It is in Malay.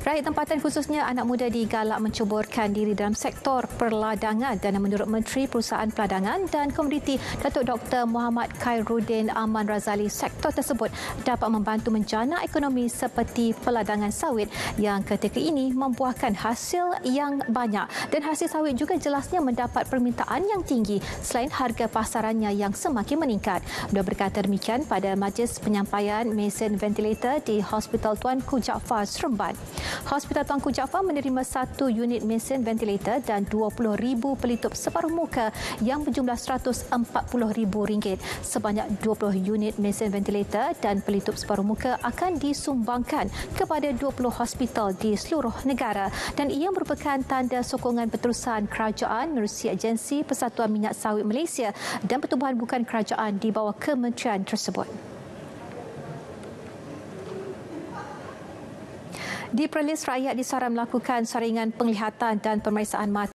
Rakyat tempatan khususnya anak muda digalak mencuburkan diri dalam sektor perladangan dan menurut Menteri Perusahaan Peladangan dan Komoditi Datuk Dr. Muhammad Khairuddin Aman Razali sektor tersebut dapat membantu menjana ekonomi seperti peladangan sawit yang ketika ini membuahkan hasil yang banyak dan hasil sawit juga jelasnya mendapat permintaan yang tinggi selain harga pasarannya yang semakin meningkat. Beliau berkata demikian pada majlis penyampaian mesin ventilator di Hospital Tuanku Jaafar Seremban. Hospital Tuanku Jaafar menerima satu unit mesin ventilator dan 20,000 pelitup separuh muka yang berjumlah RM140,000. Sebanyak 20 unit mesin ventilator dan pelitup separuh muka akan disumbangkan kepada 20 hospital di seluruh negara dan ia merupakan tanda sokongan berterusan kerajaan menerusi agensi Persatuan Minyak Sawit Malaysia dan pertubuhan bukan kerajaan di bawah kementerian tersebut. Di Perlis, rakyat disaran melakukan saringan penglihatan dan pemeriksaan mata